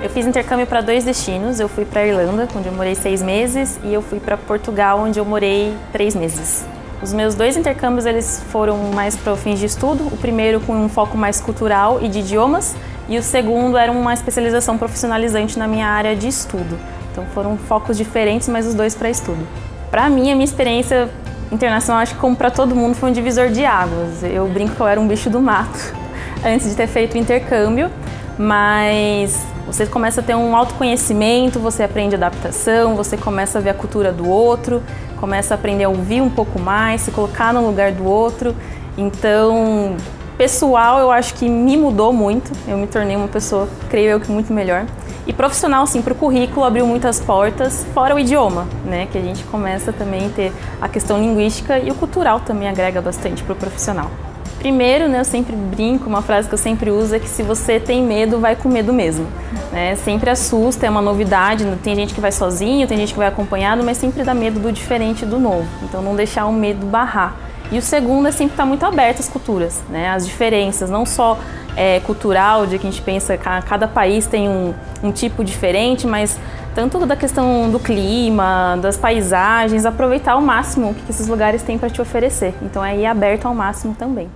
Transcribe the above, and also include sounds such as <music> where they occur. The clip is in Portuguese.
Eu fiz intercâmbio para dois destinos. Eu fui para Irlanda, onde eu morei seis meses, e eu fui para Portugal, onde eu morei três meses. Os meus dois intercâmbios eles foram mais para fim de estudo. O primeiro com um foco mais cultural e de idiomas, e o segundo era uma especialização profissionalizante na minha área de estudo. Então foram focos diferentes, mas os dois para estudo. Para mim, a minha experiência internacional, acho que como para todo mundo, foi um divisor de águas. Eu brinco que eu era um bicho do mato <laughs> antes de ter feito o intercâmbio, mas você começa a ter um autoconhecimento, você aprende adaptação, você começa a ver a cultura do outro, começa a aprender a ouvir um pouco mais, se colocar no lugar do outro. Então, pessoal, eu acho que me mudou muito. Eu me tornei uma pessoa, creio eu, que muito melhor. E profissional, sim, para o currículo abriu muitas portas, fora o idioma, né? Que a gente começa também a ter a questão linguística e o cultural também agrega bastante para o profissional. Primeiro, né, eu sempre brinco, uma frase que eu sempre uso é que se você tem medo, vai com medo mesmo. Né? Sempre assusta, é uma novidade, tem gente que vai sozinho, tem gente que vai acompanhado, mas sempre dá medo do diferente do novo. Então não deixar o medo barrar. E o segundo é sempre estar muito aberto às culturas, né? às diferenças, não só é, cultural, de que a gente pensa que cada país tem um, um tipo diferente, mas tanto da questão do clima, das paisagens, aproveitar ao máximo o que esses lugares têm para te oferecer. Então é ir aberto ao máximo também.